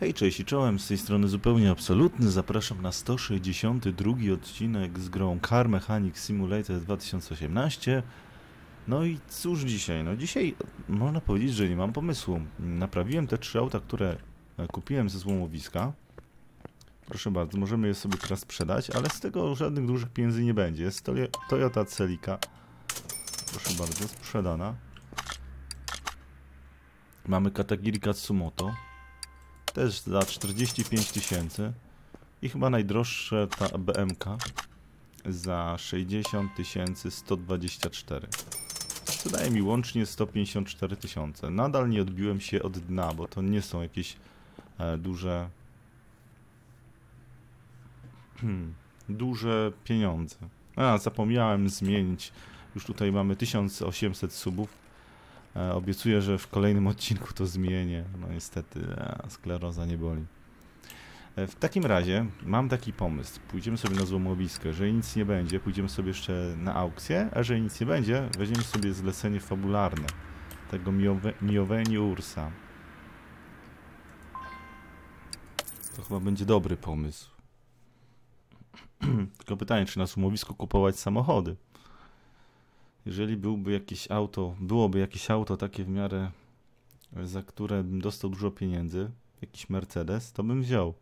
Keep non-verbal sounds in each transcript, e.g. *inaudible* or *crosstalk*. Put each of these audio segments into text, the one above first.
Hej, cześć i czołem, z tej strony zupełnie absolutny. Zapraszam na 162 odcinek z grą Car Mechanic Simulator 2018. No i cóż dzisiaj? No dzisiaj można powiedzieć, że nie mam pomysłu. Naprawiłem te trzy auta, które e, kupiłem ze złomowiska. Proszę bardzo, możemy je sobie teraz sprzedać, ale z tego żadnych dużych pieniędzy nie będzie. Jest to Toyota Celica. Proszę bardzo, sprzedana. Mamy Katagiri Katsumoto. Też za 45 tysięcy. I chyba najdroższa ta BMK za 60 124. Co daje mi łącznie 154 tysiące. Nadal nie odbiłem się od dna, bo to nie są jakieś e, duże hmm, duże pieniądze. A, zapomniałem zmienić. Już tutaj mamy 1800 subów. E, obiecuję, że w kolejnym odcinku to zmienię. No niestety, a, skleroza nie boli. E, w takim razie mam taki pomysł. Pójdziemy sobie na złomowisko. Jeżeli nic nie będzie, pójdziemy sobie jeszcze na aukcję, a jeżeli nic nie będzie, weźmiemy sobie zlecenie fabularne tego Mioveni Ursa. To chyba będzie dobry pomysł. *clears throat* Tylko pytanie, czy na złomowisku kupować samochody? Jeżeli byłby jakieś auto, byłoby jakieś auto takie w miarę, za które bym dostał dużo pieniędzy, jakiś Mercedes, to bym wziął.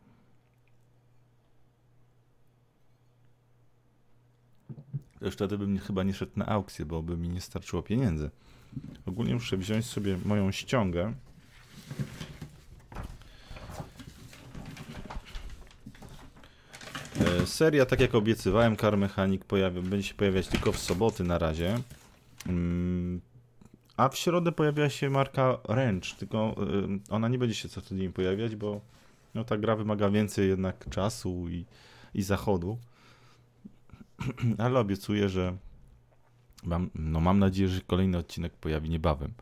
Też wtedy bym chyba nie szedł na aukcję, bo by mi nie starczyło pieniędzy. Ogólnie muszę wziąć sobie moją ściągę. Seria, tak jak obiecywałem, Car Mechanic będzie się pojawiać tylko w soboty na razie. Mm, a w środę pojawia się marka Range, tylko y, ona nie będzie się co tydzień pojawiać, bo no, ta gra wymaga więcej jednak czasu i, i zachodu. *clears throat* Ale obiecuję, że mam, no mam nadzieję, że kolejny odcinek pojawi niebawem.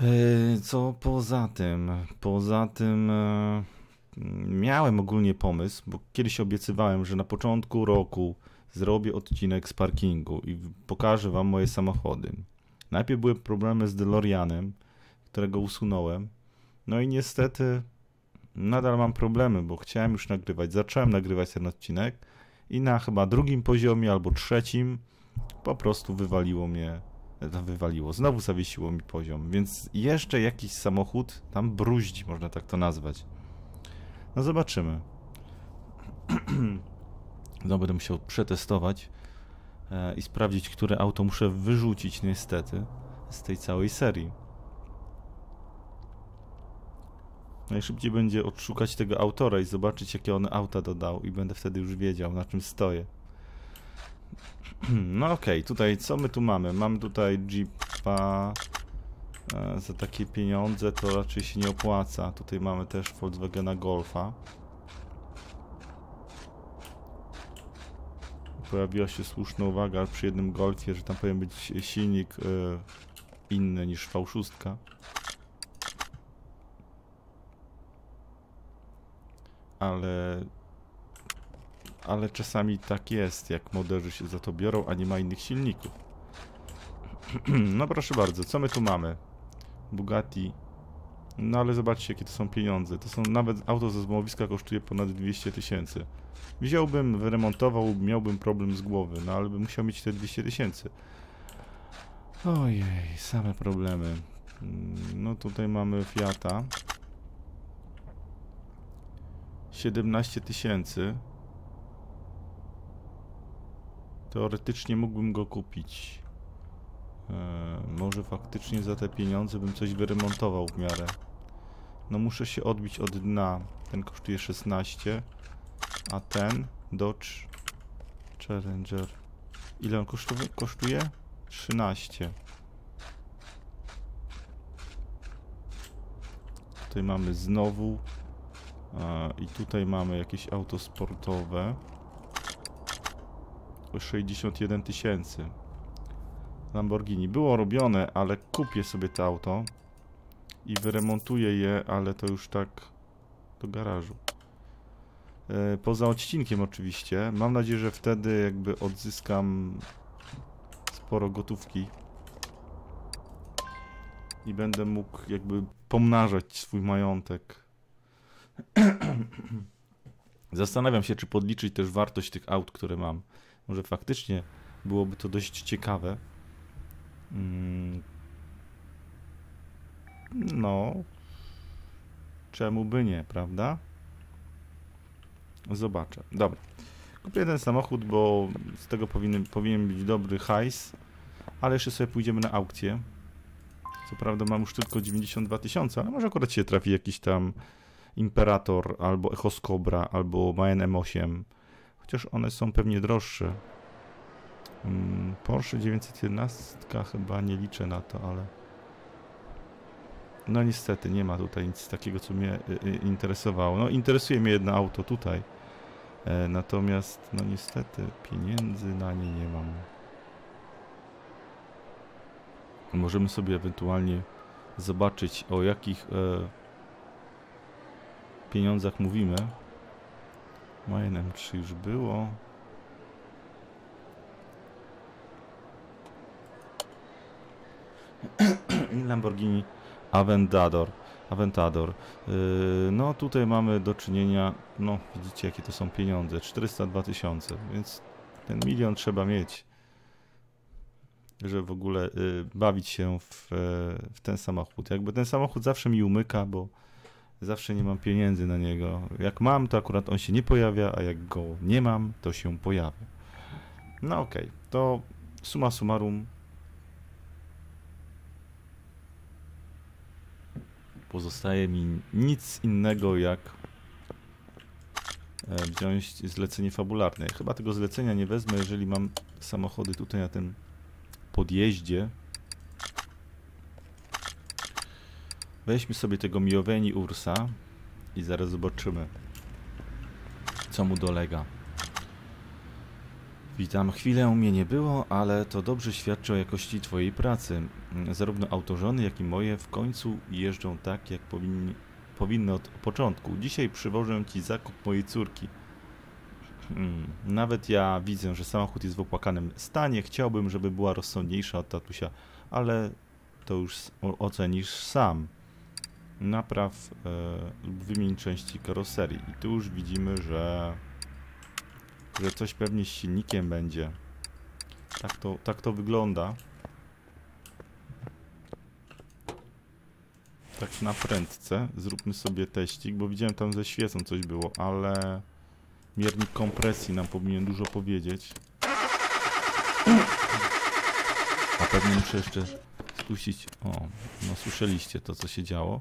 E, co poza tym? Poza tym e, miałem ogólnie pomysł, bo kiedyś obiecywałem, że na początku roku zrobię odcinek z parkingu i pokażę wam moje samochody. Najpierw były problemy z DeLoreanem, którego usunąłem. No i niestety nadal mam problemy, bo chciałem już nagrywać. Zacząłem nagrywać ten odcinek i na chyba drugim poziomie albo trzecim po prostu wywaliło mnie, e, wywaliło, znowu zawiesiło mi poziom, więc jeszcze jakiś samochód tam bruździ, można tak to nazwać. No zobaczymy. *clears throat* No będę musiał przetestować e, i sprawdzić, które auto muszę wyrzucić niestety z tej całej serii. Najszybciej będzie odszukać tego autora i zobaczyć, jakie on auta dodał i będę wtedy już wiedział, na czym stoję. *clears throat* No okej, okay, tutaj co my tu mamy? Mam tutaj Jeepa za takie pieniądze to raczej się nie opłaca. Tutaj mamy też Volkswagena Golfa. pojawiła się słuszna uwaga przy jednym Golfie, że tam powinien być silnik y, inny niż V6. Ale ale czasami tak jest, jak moderzy się za to biorą, a nie ma innych silników. *clears throat* no proszę bardzo, co my tu mamy? Bugatti. No ale zobaczcie, jakie to są pieniądze. To są nawet auto ze złomowiska kosztuje ponad 200 tysięcy. Wziąłbym, wyremontował, miałbym problem z głowy, no ale bym musiał mieć te 200 tysięcy. Ojej, same problemy. Mm, no tutaj mamy Fiata. 17 tysięcy. Teoretycznie mógłbym go kupić. Eee, może faktycznie za te pieniądze bym coś wyremontował w miarę. No muszę się odbić od dna. Ten kosztuje 16. A ten Dodge Challenger. Ile on kosztuje? kosztuje? 13. Tutaj mamy znowu. I tutaj mamy jakieś auto sportowe. 61 tysięcy. Lamborghini. Było robione, ale kupię sobie to auto i wyremontuję je, ale to już tak do garażu. E, poza odcinkiem oczywiście. Mam nadzieję, że wtedy jakby odzyskam sporo gotówki i będę mógł jakby pomnażać swój majątek *clears throat* Zastanawiam się, czy podliczyć też wartość tych aut, które mam. Może faktycznie byłoby to dość ciekawe. Mm. No. Czemu by nie, prawda? Zobaczę. Dobra. Kupię ten samochód, bo z tego powinien, powinien być dobry hajs, ale jeszcze sobie pójdziemy na aukcję. Co prawda mam już tylko 92 tysiące, ale może akurat się trafi jakiś tam Imperator, albo Echos Cobra, albo Mayen M8. Chociaż one są pewnie droższe. Mm, Porsche 911 chyba nie liczę na to, ale... No niestety, nie ma tutaj nic takiego, co mnie y, y, interesowało. No interesuje mnie jedno auto tutaj. E, natomiast, no niestety, pieniędzy na nie nie mam. Możemy sobie ewentualnie zobaczyć, o jakich e, pieniądzach mówimy. Mayen M3 już było. *clears throat* I Lamborghini Aventador. Aventador. Yy, no tutaj mamy do czynienia, no widzicie jakie to są pieniądze, 402 tysiące, więc ten milion trzeba mieć, żeby w ogóle yy, bawić się w, w ten samochód. Jakby ten samochód zawsze mi umyka, bo zawsze nie mam pieniędzy na niego. Jak mam, to akurat on się nie pojawia, a jak go nie mam, to się pojawia. No okej, okay. to suma summarum pozostaje mi nic innego jak e, wziąć zlecenie fabularne. Chyba tego zlecenia nie wezmę, jeżeli mam samochody tutaj na tym podjeździe. Weźmy sobie tego Mioweni Ursa i zaraz zobaczymy, co mu dolega. Witam. Chwilę mnie nie było, ale to dobrze świadczy o jakości Twojej pracy. Zarówno autożony, jak i moje w końcu jeżdżą tak, jak powinni, powinny od początku. Dzisiaj przywożę Ci zakup mojej córki. Hmm. Nawet ja widzę, że samochód jest w opłakanym stanie. Chciałbym, żeby była rozsądniejsza od tatusia, ale to już ocenisz sam. Napraw e, lub wymień części karoserii. I tu już widzimy, że że coś pewnie z silnikiem będzie. Tak to, tak to wygląda. Tak na prędce. Zróbmy sobie teścik, bo widziałem tam ze świecą coś było, ale miernik kompresji nam powinien dużo powiedzieć. A pewnie muszę jeszcze spuścić... O, no słyszeliście to, co się działo.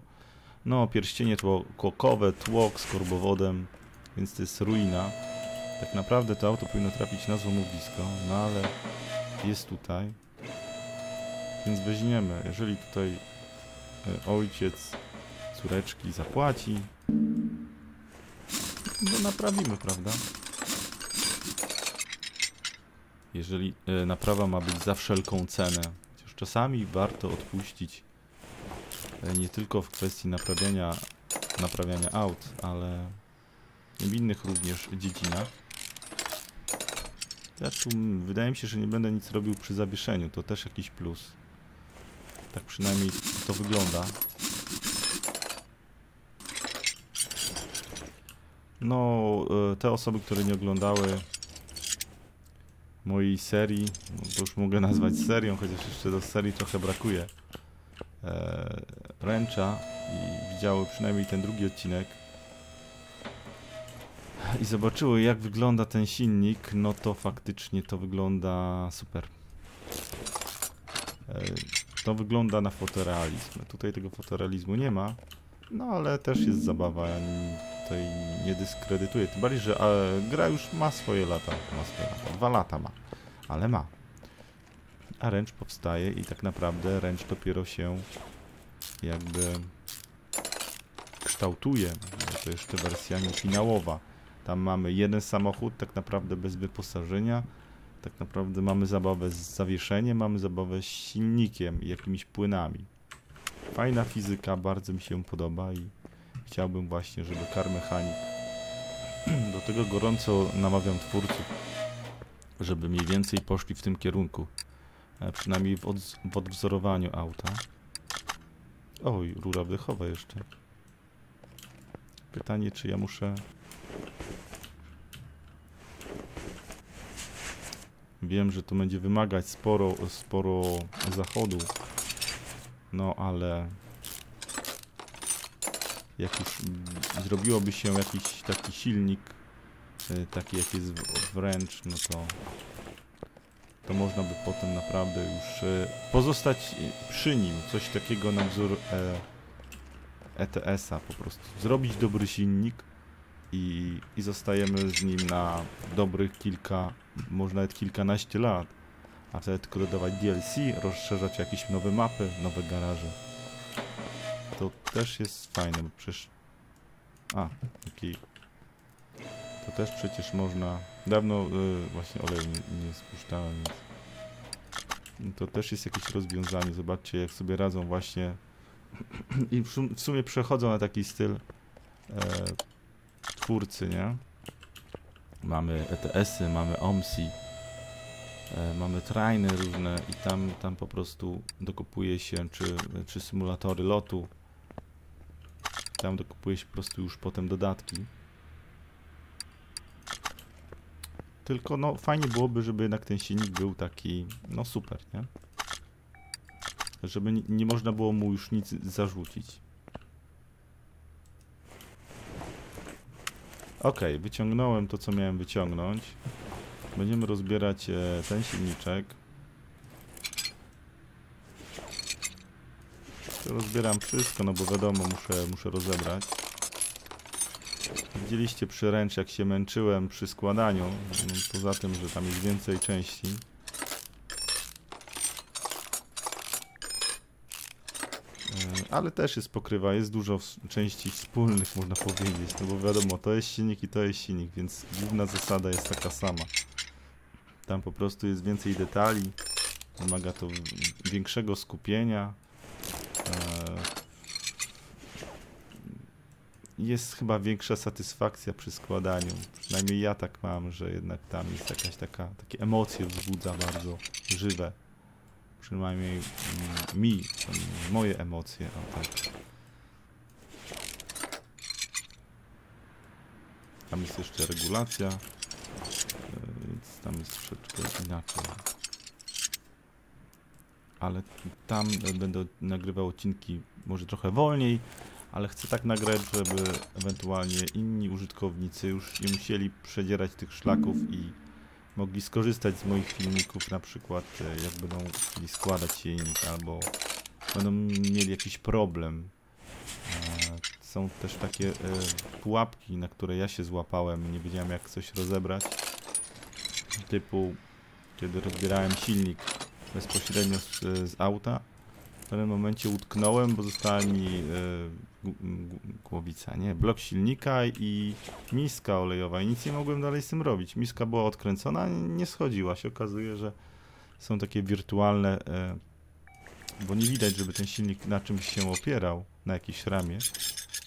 No, pierścienie tłokowe, tłok z korbowodem, więc to jest ruina. Tak naprawdę to auto powinno trafić na złomowisko, no ale jest tutaj. Więc weźmiemy, jeżeli tutaj e, ojciec córeczki zapłaci, to naprawimy, prawda? Jeżeli e, naprawa ma być za wszelką cenę. Chociaż czasami warto odpuścić e, nie tylko w kwestii naprawiania, naprawiania aut, ale w innych również dziedzinach. Ja tu wydaje mi się, że nie będę nic robił przy zawieszeniu. To też jakiś plus. Tak przynajmniej to wygląda. No, e, te osoby, które nie oglądały mojej serii, no to już mogę nazwać serią, chociaż jeszcze do serii trochę brakuje, e, Ręcza i widziały przynajmniej ten drugi odcinek, i zobaczyły jak wygląda ten silnik, no to faktycznie to wygląda super. E, to wygląda na fotorealizm. Tutaj tego fotorealizmu nie ma, no ale też jest zabawa, ja tutaj nie dyskredytuję. Tym bardziej, że gra już ma swoje lata, ma swoje lata, dwa lata ma, ale ma. A ręcz powstaje i tak naprawdę ręcz dopiero się jakby kształtuje. To jeszcze wersja nie finałowa. Tam mamy jeden samochód, tak naprawdę bez wyposażenia. Tak naprawdę mamy zabawę z zawieszeniem, mamy zabawę z silnikiem i jakimiś płynami. Fajna fizyka, bardzo mi się podoba i chciałbym właśnie, żeby Car Mechanic *clears throat* do tego gorąco namawiam twórców, żeby mniej więcej poszli w tym kierunku. E, przynajmniej w, w odwzorowaniu auta. Oj, rura wdechowa jeszcze. Pytanie, czy ja muszę... Wiem, że to będzie wymagać sporo, sporo zachodu. No, ale... Jak już zrobiłoby się jakiś taki silnik, y, taki jak jest wręcz, no to... To można by potem naprawdę już y, pozostać przy nim. Coś takiego na wzór e, ETS-a po prostu. Zrobić dobry silnik i, i zostajemy z nim na dobrych kilka, może nawet kilkanaście lat. A wtedy tylko dodawać DLC, rozszerzać jakieś nowe mapy, nowe garaże. To też jest fajne, bo przecież... A, okej. To też przecież można... Dawno y, właśnie oleju nie, nie spuszczałem, więc... To też jest jakieś rozwiązanie. Zobaczcie, jak sobie radzą właśnie *clears throat* i w sumie przechodzą na taki styl e, twórcy, nie? Mamy ETS-y, mamy OMSI, e, mamy trainy różne i tam, tam po prostu dokupuje się, czy, czy symulatory lotu, tam dokupuje się po prostu już potem dodatki. Tylko no fajnie byłoby, żeby jednak ten silnik był taki, no super, nie? żeby nie można było mu już nic zarzucić. Ok, wyciągnąłem to, co miałem wyciągnąć. Będziemy rozbierać e, ten silniczek. Rozbieram wszystko, no bo wiadomo, muszę, muszę rozebrać. Widzieliście przy ręcz, jak się męczyłem przy składaniu. No, poza tym, że tam jest więcej części. Ale też jest pokrywa, jest dużo części wspólnych, można powiedzieć, no bo wiadomo, to jest silnik i to jest silnik, więc główna zasada jest taka sama. Tam po prostu jest więcej detali, wymaga to większego skupienia. E, Jest chyba większa satysfakcja przy składaniu. Przynajmniej ja tak mam, że jednak tam jest jakaś taka, takie emocje wzbudza bardzo żywe przynajmniej mm, mi, to moje emocje, o tak. Tam jest jeszcze regulacja, e, więc tam jest troszeczkę inaczej. Ale tam będę nagrywał odcinki może trochę wolniej, ale chcę tak nagrać, żeby ewentualnie inni użytkownicy już nie musieli przedzierać tych szlaków i mogli skorzystać z moich filmików, na przykład e, jak będą chcieli składać silnik albo będą mieli jakiś problem. E, Są też takie e, pułapki, na które ja się złapałem, nie wiedziałem jak coś rozebrać. Typu, kiedy rozbierałem silnik bezpośrednio z, z auta, pewnym momencie utknąłem, bo została mi e, głowica, nie, blok silnika i miska olejowa i nic nie mogłem dalej z tym robić. Miska była odkręcona, nie schodziła. Się okazuje, że są takie wirtualne, e, bo nie widać, żeby ten silnik na czymś się opierał, na jakiejś ramie,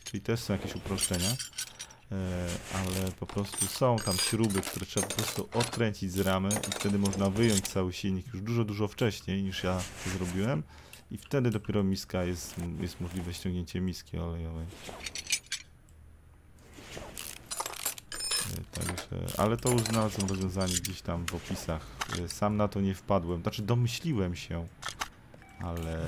czyli też są jakieś uproszczenia, e, ale po prostu są tam śruby, które trzeba po prostu odkręcić z ramy i wtedy można wyjąć cały silnik już dużo, dużo wcześniej niż ja to zrobiłem i wtedy dopiero miska jest, jest możliwe ściągnięcie miski olejowej. E, Także, ale to już znalazłem rozwiązanie gdzieś tam w opisach. E, Sam na to nie wpadłem. Znaczy domyśliłem się, ale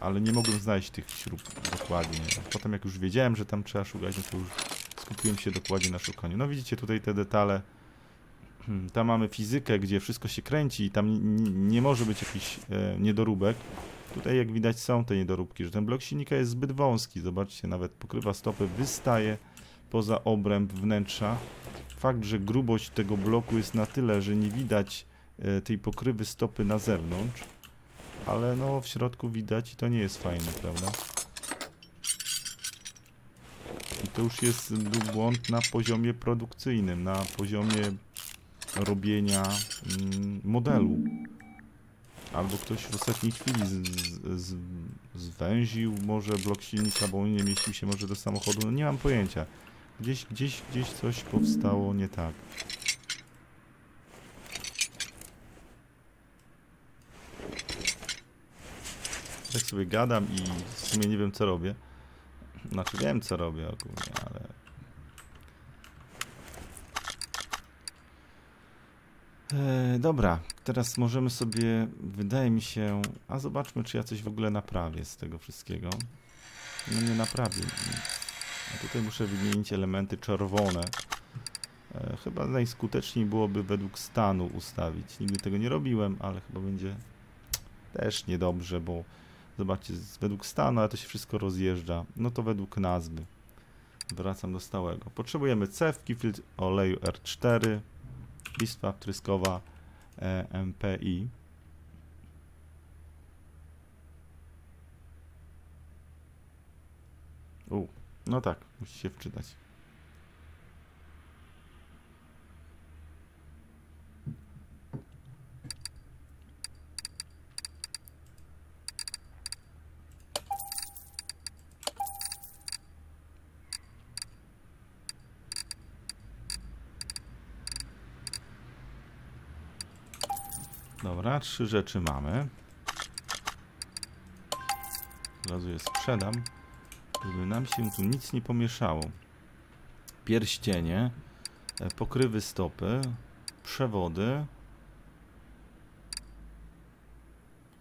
ale nie mogłem znaleźć tych śrub dokładnie. Potem jak już wiedziałem, że tam trzeba szukać, no to już skupiłem się dokładnie na szukaniu. No widzicie tutaj te detale. Hmm, Tam mamy fizykę, gdzie wszystko się kręci i tam nie może być jakiś e, niedoróbek. Tutaj jak widać są te niedoróbki, że ten blok silnika jest zbyt wąski. Zobaczcie, nawet pokrywa stopy wystaje poza obręb wnętrza. Fakt, że grubość tego bloku jest na tyle, że nie widać e, tej pokrywy stopy na zewnątrz, ale no w środku widać i to nie jest fajne, prawda? I to już jest błąd na poziomie produkcyjnym, na poziomie robienia mm, modelu. Albo ktoś w ostatniej chwili z, z, z, zwęził może blok silnika, bo on nie mieścił się może do samochodu. No nie mam pojęcia. Gdzieś, gdzieś, gdzieś coś powstało nie tak. Tak sobie gadam i w sumie nie wiem co robię. Znaczy wiem co robię ogólnie, ale... E, dobra, teraz możemy sobie, wydaje mi się, a zobaczmy czy ja coś w ogóle naprawię z tego wszystkiego. No nie naprawię. A tutaj muszę wymienić elementy czerwone. E, chyba najskuteczniej byłoby według stanu ustawić. Nigdy tego nie robiłem, ale chyba będzie też niedobrze, bo zobaczcie, według stanu, ale to się wszystko rozjeżdża. No to według nazwy. Wracam do stałego. Potrzebujemy cewki, filtr oleju R4, listwa wtryskowa e, MPI. U, no tak, musi się wczytać. Dobra, trzy rzeczy mamy. Od razu je sprzedam, żeby nam się tu nic nie pomieszało. Pierścienie, e, pokrywy stopy, przewody.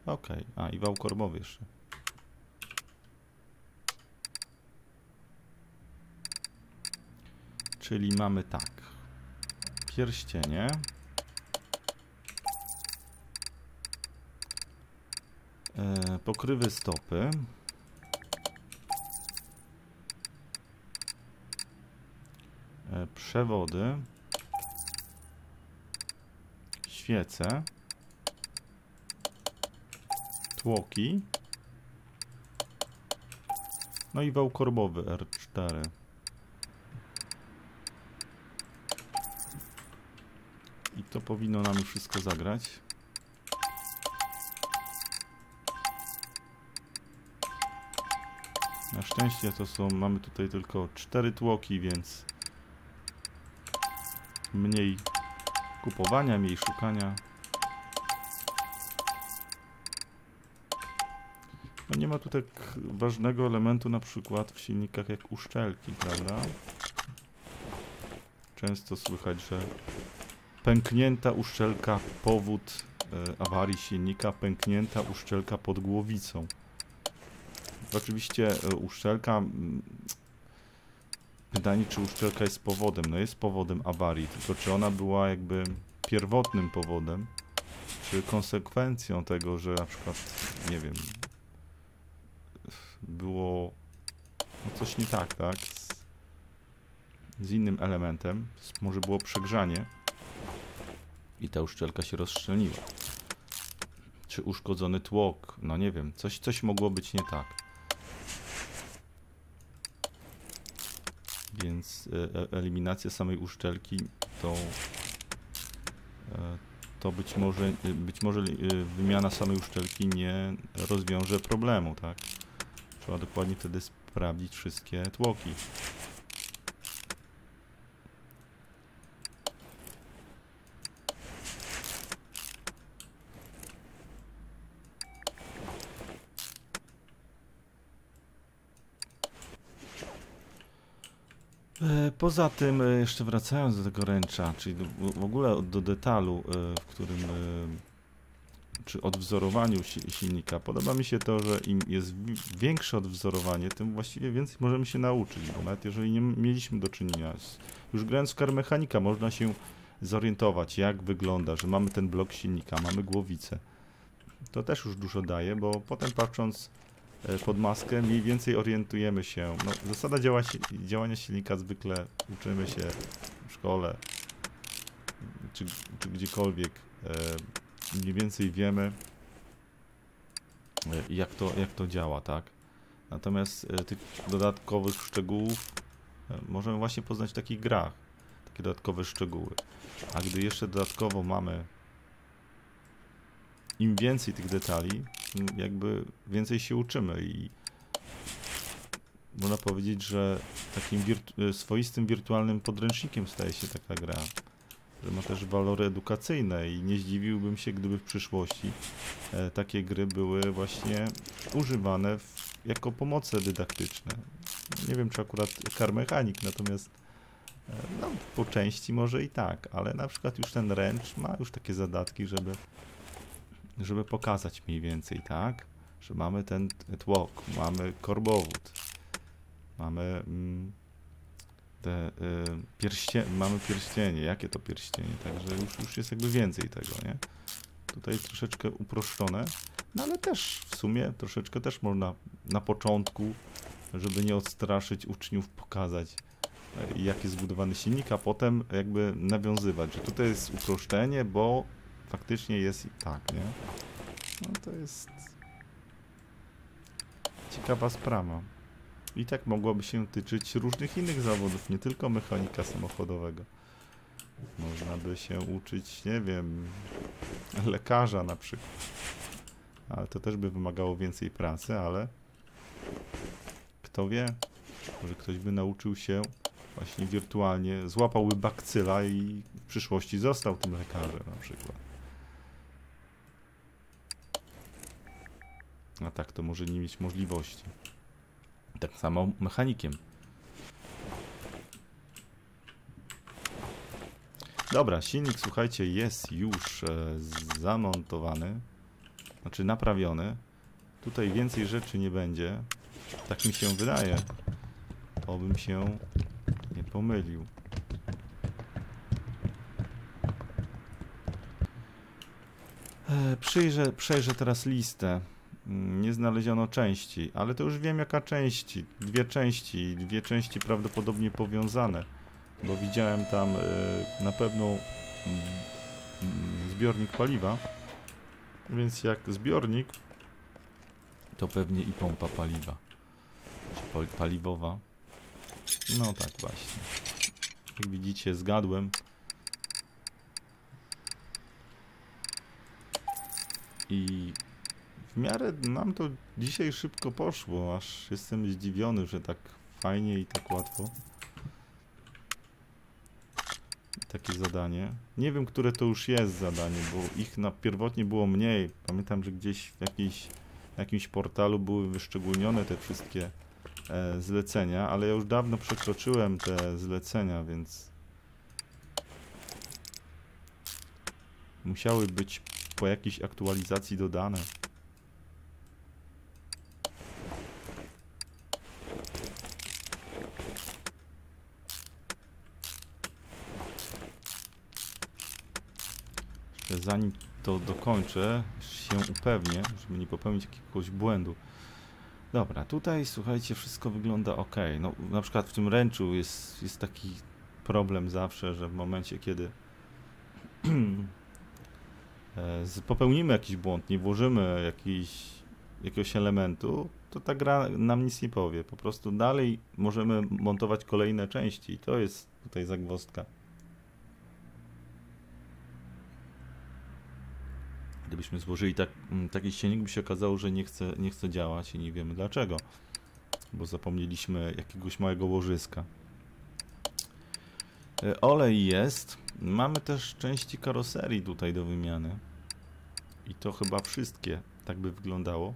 Ok, a i wał korbowy jeszcze. Czyli mamy tak. Pierścienie. Pokrywy stopy. E, przewody. Świece. Tłoki. No i wał korbowy R4. I to powinno nam wszystko zagrać. Szczęście to są, mamy tutaj tylko cztery tłoki, więc mniej kupowania, mniej szukania. No nie ma tu tak ważnego elementu na przykład w silnikach jak uszczelki, prawda? Często słychać, że pęknięta uszczelka, powód e, awarii silnika, pęknięta uszczelka pod głowicą. Oczywiście e, uszczelka. Pytanie, czy uszczelka jest powodem? No jest powodem awarii, tylko czy ona była jakby pierwotnym powodem, czy konsekwencją tego, że na przykład, nie wiem, było no coś nie tak, tak? Z, z innym elementem, może było przegrzanie i ta uszczelka się rozszczelniła. Czy uszkodzony tłok? No nie wiem, coś, coś mogło być nie tak. Więc e, e, eliminacja samej uszczelki to e, to być może, być może wymiana samej uszczelki nie rozwiąże problemu, tak? Trzeba dokładnie wtedy sprawdzić wszystkie tłoki. E, poza tym, e, jeszcze wracając do tego ręcza, czyli w ogóle do detalu, e, w którym, czy odwzorowaniu silnika, podoba mi się to, że im jest większe odwzorowanie, tym właściwie więcej możemy się nauczyć, bo nawet jeżeli nie mieliśmy do czynienia z, już grając w kar mechanika, można się zorientować, jak wygląda, że mamy ten blok silnika, mamy głowicę. To też już dużo daje, bo potem patrząc E, pod maskę, mniej więcej orientujemy się. No, zasada działa, działania silnika zwykle uczymy się w szkole czy, czy gdziekolwiek. E, mniej więcej wiemy, e, jak to, jak to działa, tak? Natomiast tych dodatkowych szczegółów możemy właśnie poznać w takich grach. Takie dodatkowe szczegóły. A gdy jeszcze dodatkowo mamy im więcej tych detali, jakby więcej się uczymy i można powiedzieć, że takim wirtu swoistym wirtualnym podręcznikiem staje się taka gra, że ma też walory edukacyjne i nie zdziwiłbym się, gdyby w przyszłości e, takie gry były właśnie używane w jako pomoce dydaktyczne. Nie wiem, czy akurat car mechanik, natomiast e, no, po części może i tak, ale na przykład już ten ręcz ma już takie zadatki, żeby, żeby pokazać mniej więcej, tak? Że mamy ten tłok, mamy korbowód, mamy mm, te y, pierście, mamy pierścienie, jakie to pierścienie, także już, już jest jakby więcej tego, nie? Tutaj troszeczkę uproszczone, no ale też w sumie troszeczkę też można na początku, żeby nie odstraszyć uczniów, pokazać e, jak jest zbudowany silnik, a potem jakby nawiązywać, że tutaj jest uproszczenie, bo faktycznie jest i tak, nie? No to jest ciekawa sprawa. I tak mogłoby się tyczyć różnych innych zawodów, nie tylko mechanika samochodowego. Można by się uczyć, nie wiem, lekarza na przykład. Ale to też by wymagało więcej pracy, ale kto wie, może ktoś by nauczył się właśnie wirtualnie, złapałby bakcyla i w przyszłości został tym lekarzem na przykład. A tak to może nie mieć możliwości. Tak samo mechanikiem. Dobra, silnik, słuchajcie, jest już e, zamontowany, znaczy naprawiony. Tutaj więcej rzeczy nie będzie. Tak mi się wydaje. Obym się nie pomylił. E, przyjrzę, przejrzę teraz listę. Mm, Nie znaleziono części, ale to już wiem jaka części. Dwie części, dwie części prawdopodobnie powiązane, bo widziałem tam e, na pewno mm, mm, zbiornik paliwa. Więc jak zbiornik, to pewnie i pompa paliwa. Paliwowa. No tak właśnie. Jak widzicie, zgadłem. I w miarę nam to dzisiaj szybko poszło, aż jestem zdziwiony, że tak fajnie i tak łatwo. Takie zadanie. Nie wiem, które to już jest zadanie, bo ich na pierwotnie było mniej. Pamiętam, że gdzieś w jakiejś, jakimś portalu były wyszczególnione te wszystkie e, zlecenia, ale ja już dawno przekroczyłem te zlecenia, więc musiały być po jakiejś aktualizacji dodane. Zanim to dokończę, się upewnię, żeby nie popełnić jakiegoś błędu. Dobra, tutaj słuchajcie, wszystko wygląda ok. No, na przykład w tym ręczu jest, jest taki problem zawsze, że w momencie, kiedy *clears throat* e, popełnimy jakiś błąd, nie włożymy jakiś, jakiegoś elementu, to ta gra nam nic nie powie. Po prostu dalej możemy montować kolejne części i to jest tutaj zagwozdka. Gdybyśmy złożyli tak, mm, taki silnik, by się okazało, że nie chce, nie chce działać i nie wiemy dlaczego. Bo zapomnieliśmy jakiegoś małego łożyska. E, Olej jest. Mamy też części karoserii tutaj do wymiany. I to chyba wszystkie tak by wyglądało.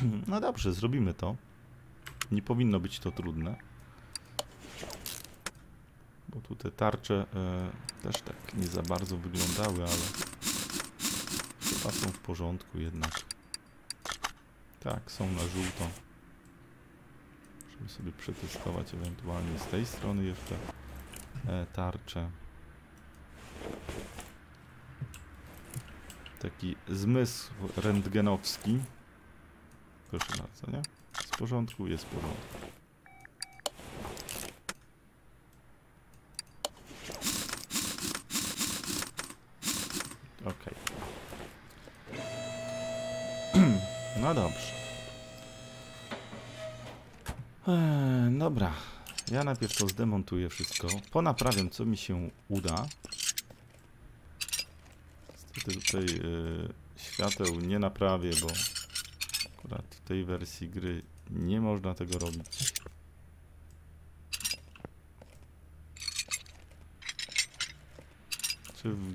*clears throat* No dobrze, zrobimy to. Nie powinno być to trudne. Bo tu te tarcze e, też tak nie za bardzo wyglądały, ale chyba są w porządku jednak. Tak, są na żółto. Żeby sobie przetestować ewentualnie z tej strony jeszcze e. Taki zmysł rentgenowski. Proszę bardzo, nie? Jest w porządku, jest w porządku. Okej. No dobrze. Eee, dobra. Ja najpierw to zdemontuję wszystko. Ponaprawiam, co mi się uda. Niestety tutaj e, świateł nie naprawię, bo akurat w tej wersji gry nie można tego robić. Czy w,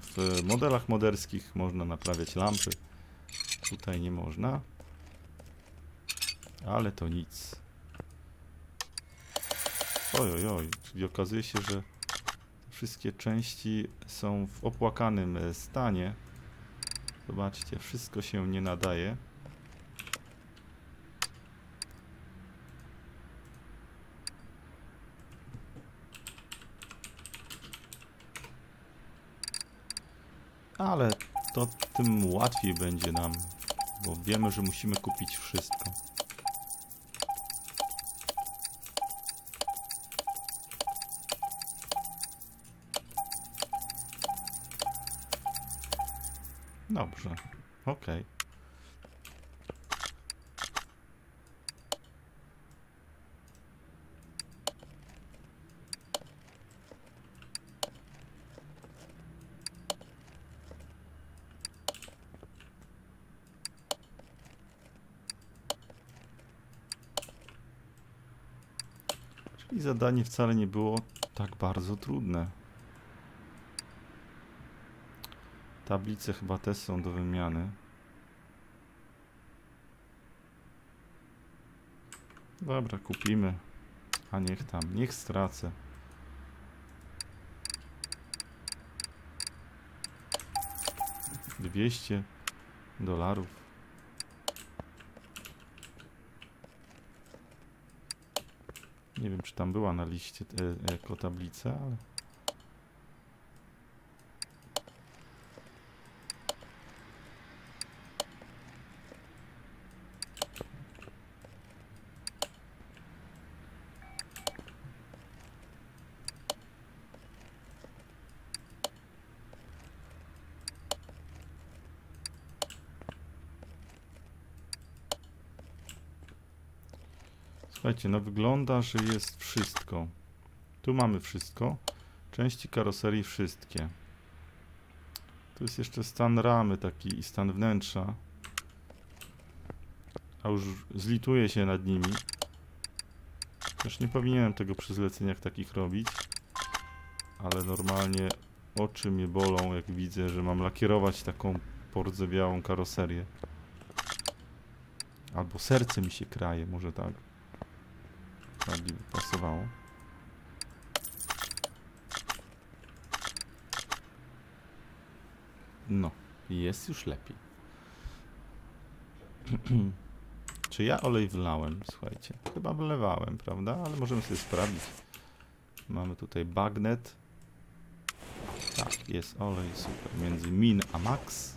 w modelach moderskich można naprawiać lampy. Tutaj nie można. ale to nic. Oj, oj, czyli okazuje się, że wszystkie części są w opłakanym e, stanie. Zobaczcie, wszystko się nie nadaje. Ale to tym łatwiej będzie nam, bo wiemy, że musimy kupić wszystko. Dobrze, okej. Czyli zadanie wcale nie było tak bardzo trudne. Tablice chyba też są do wymiany. Dobra, kupimy. A niech tam, niech stracę. Dwieście dolarów. Nie wiem, czy tam była na liście e, jako tablica, ale... Słuchajcie, no wygląda, że jest wszystko. Tu mamy wszystko. Części karoserii wszystkie. Tu jest jeszcze stan ramy taki i stan wnętrza. A już zlituję się nad nimi. Też nie powinienem tego przy zleceniach takich robić. Ale normalnie oczy mnie bolą, jak widzę, że mam lakierować taką pordzewiałą karoserię. Albo serce mi się kraje, może tak bardziej by pasowało. No, jest już lepiej. *clears throat* Czy ja olej wlałem? Słuchajcie, chyba wlewałem, prawda? Ale możemy sobie sprawdzić. Mamy tutaj bagnet. Tak, jest olej, super. Między min a max.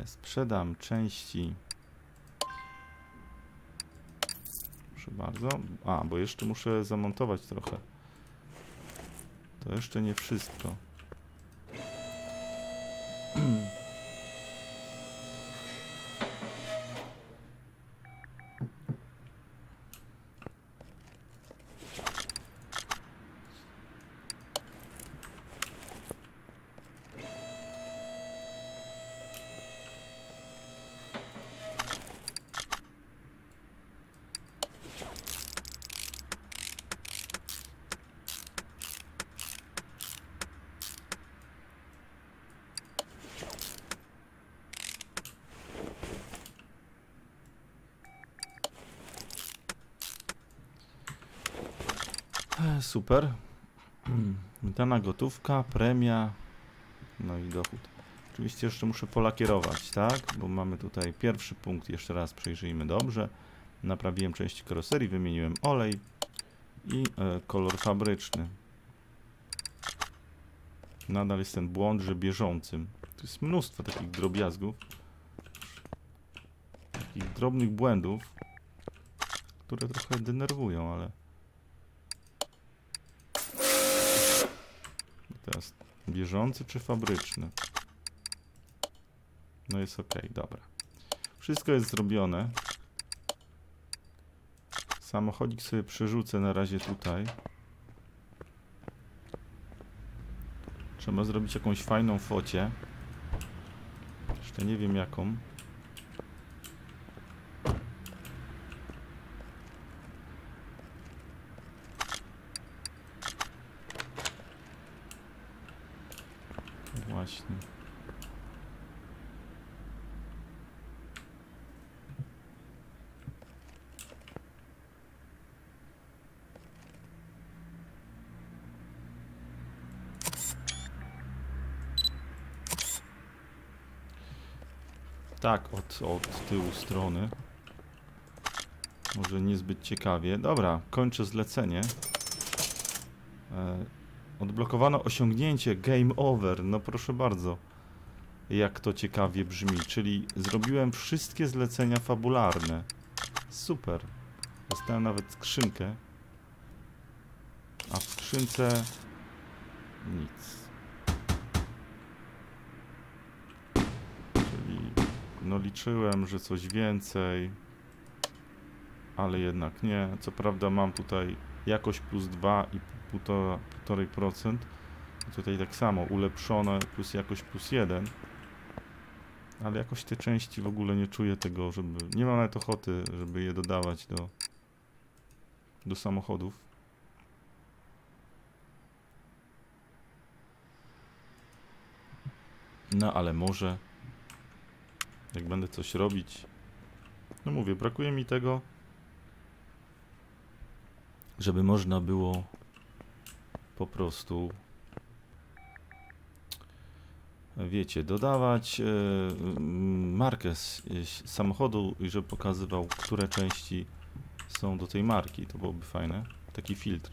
E, Sprzedam części Proszę bardzo. A, bo jeszcze muszę zamontować trochę. To jeszcze nie wszystko. E, Super. *clears throat* Dana gotówka, premia, no i dochód. Oczywiście jeszcze muszę polakierować, tak? Bo mamy tutaj pierwszy punkt, jeszcze raz przejrzyjmy dobrze. Naprawiłem części karoserii, wymieniłem olej i e, kolor fabryczny. Nadal jest ten błąd, że bieżącym. Tu jest mnóstwo takich drobiazgów. Takich drobnych błędów, które trochę denerwują, ale... Bieżący czy fabryczny? No jest ok, dobra. Wszystko jest zrobione. Samochodzik sobie przerzucę na razie tutaj. Trzeba zrobić jakąś fajną focie. Jeszcze nie wiem jaką. Właśnie. Tak, od, od tyłu strony. Może niezbyt ciekawie. Dobra, kończę zlecenie. E, odblokowano osiągnięcie Game Over. No proszę bardzo. Jak to ciekawie brzmi. Czyli zrobiłem wszystkie zlecenia fabularne. Super. Dostałem nawet skrzynkę. A w skrzynce nic. Czyli no liczyłem, że coś więcej, ale jednak nie. Co prawda mam tutaj jakość plus 2,5%. Tutaj tak samo ulepszone plus jakość plus 1. Ale jakoś te części w ogóle nie czuję tego, żeby... Nie mam nawet ochoty, żeby je dodawać do, do samochodów. No ale może jak będę coś robić. No mówię, brakuje mi tego, żeby można było po prostu wiecie, dodawać e, markę z, z samochodu i żeby pokazywał, które części są do tej marki. To byłoby fajne. Taki filtr.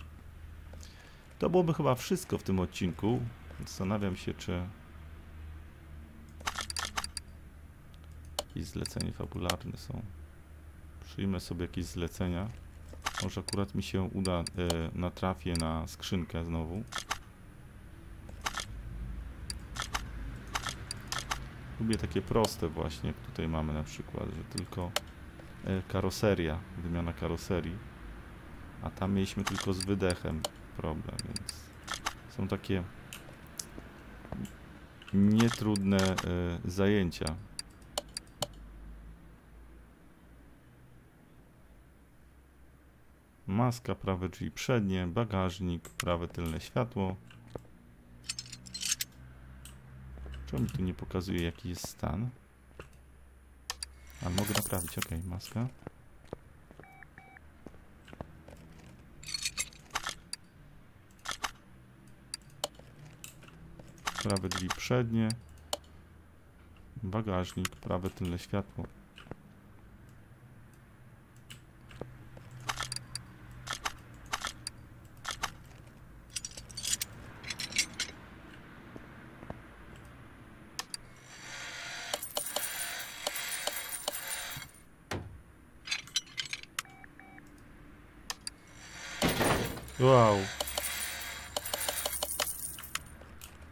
To byłoby chyba wszystko w tym odcinku. Zastanawiam się, czy jakieś zlecenia fabularne są. Przyjmę sobie jakieś zlecenia. Może akurat mi się uda, e, natrafię na skrzynkę znowu. Lubię takie proste właśnie, jak tutaj mamy na przykład, że tylko e, karoseria, wymiana karoserii, a tam mieliśmy tylko z wydechem problem, więc są takie nietrudne e, zajęcia. Maska, prawe drzwi przednie, bagażnik, prawe tylne światło. Czemu mi tu nie pokazuje jaki jest stan? A mogę naprawić, ok, maska. Prawe drzwi przednie. Bagażnik, prawe tylne światło. Wow.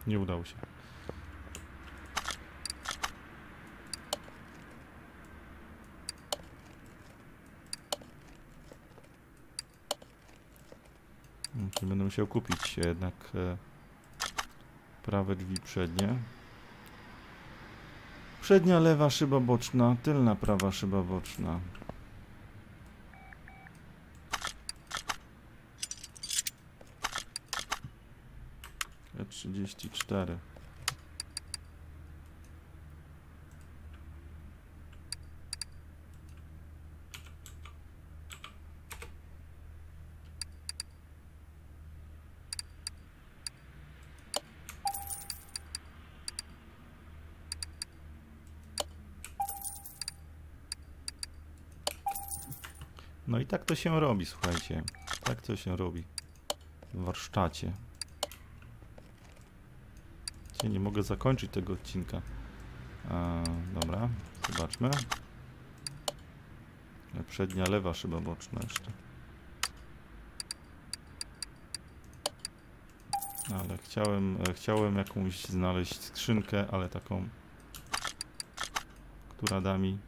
Nie udało się. Hmm, czyli będę musiał kupić jednak e, prawe drzwi przednie. Przednia lewa szyba boczna, tylna prawa szyba boczna. 34. tak to się robi, słuchajcie. Tak to się robi w warsztacie nie mogę zakończyć tego odcinka. E, dobra, zobaczmy. Przednia lewa szyba boczna jeszcze. Ale chciałem, e, chciałem jakąś znaleźć skrzynkę, ale taką, która da mi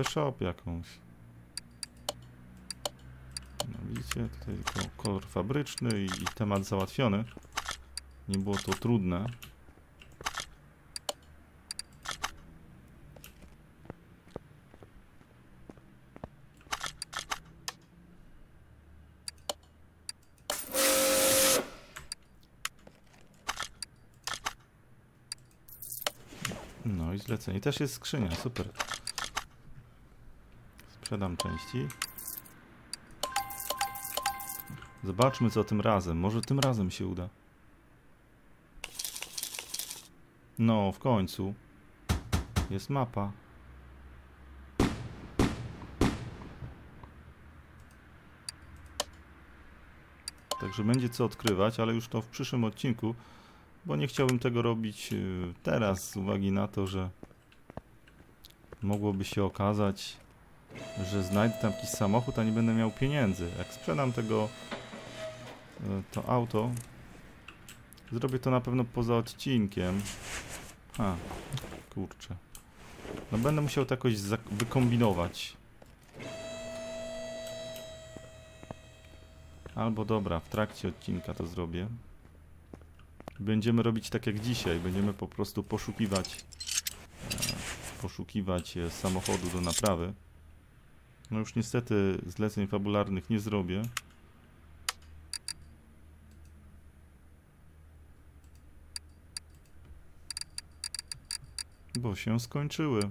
mapę shop jakąś. Widzicie, tutaj tylko kolor fabryczny i, i temat załatwiony. Nie było to trudne. No i zlecenie. Też jest skrzynia, super. Sprzedam części. Zobaczmy, co tym razem. Może tym razem się uda. No, w końcu. Jest mapa. Także będzie co odkrywać, ale już to w przyszłym odcinku, bo nie chciałbym tego robić y, teraz z uwagi na to, że mogłoby się okazać, że znajdę tam jakiś samochód, a nie będę miał pieniędzy. Jak sprzedam tego y, to auto, zrobię to na pewno poza odcinkiem. A, kurczę. No będę musiał to jakoś wykombinować. Albo dobra, w trakcie odcinka to zrobię. Będziemy robić tak jak dzisiaj. Będziemy po prostu poszukiwać e, poszukiwać e, samochodu do naprawy. No już niestety zleceń fabularnych nie zrobię. Bo się skończyły.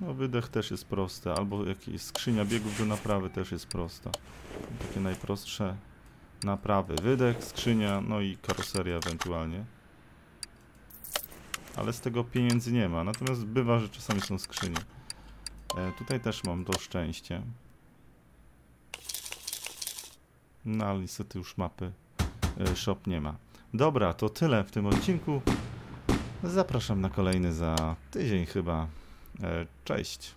No wydech też jest prosty, albo jakieś skrzynia biegów do naprawy też jest prosta. Takie najprostsze naprawy. Wydech, skrzynia, no i karoseria ewentualnie. Ale z tego pieniędzy nie ma, natomiast bywa, że czasami są skrzynie. E, tutaj też mam to szczęście. No ale niestety już mapy e, shop nie ma. Dobra, to tyle w tym odcinku. Zapraszam na kolejny za tydzień chyba. E, Cześć.